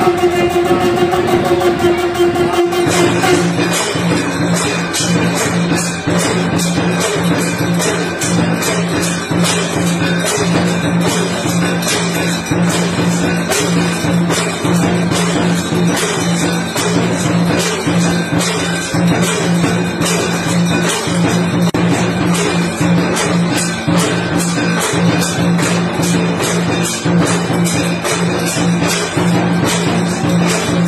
ちがうちがうちがうちがうち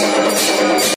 どうぞ。